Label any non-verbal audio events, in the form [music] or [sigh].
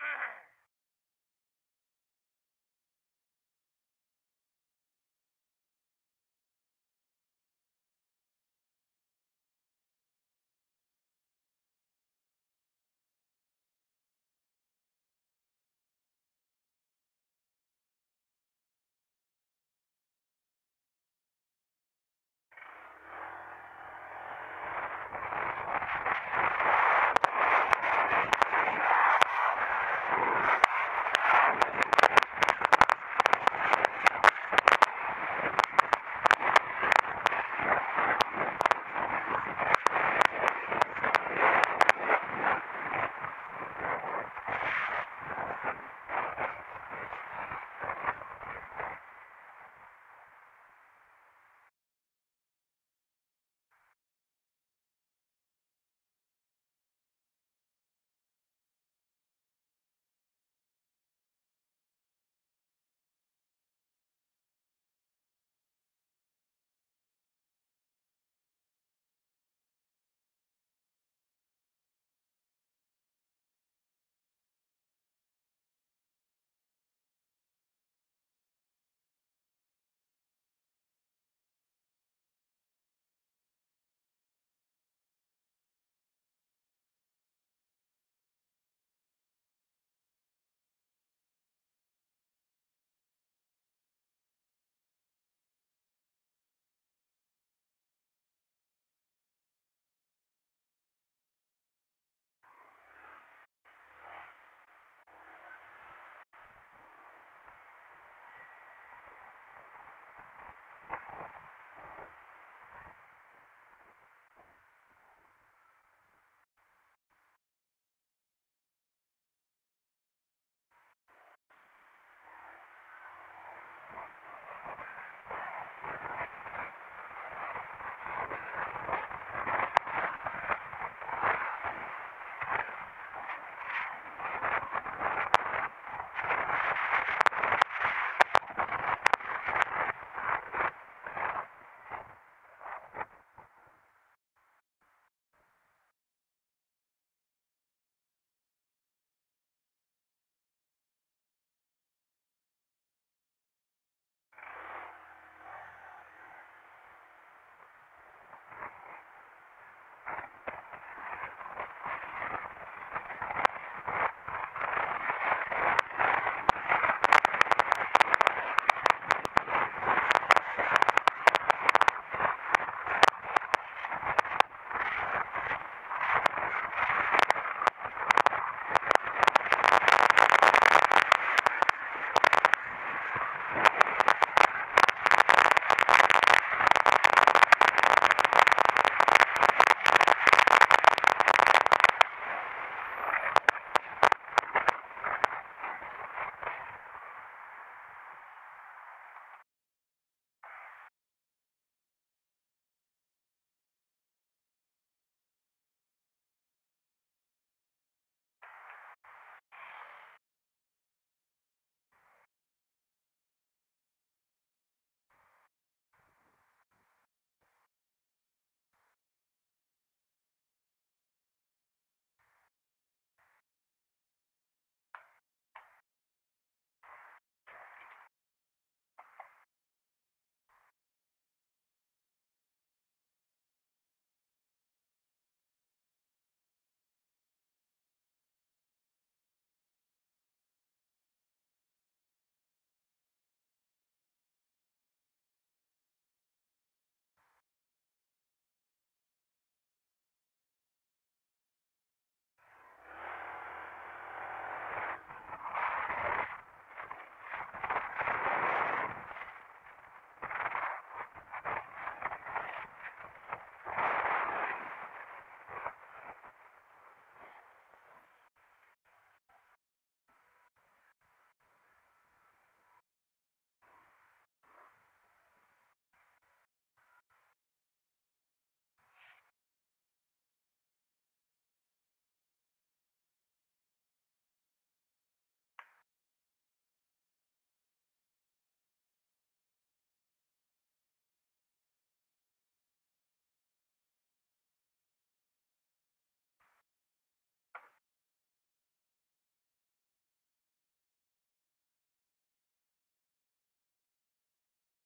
Uh-uh. [laughs]